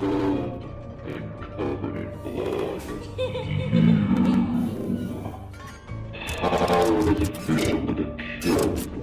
How does it feel to kill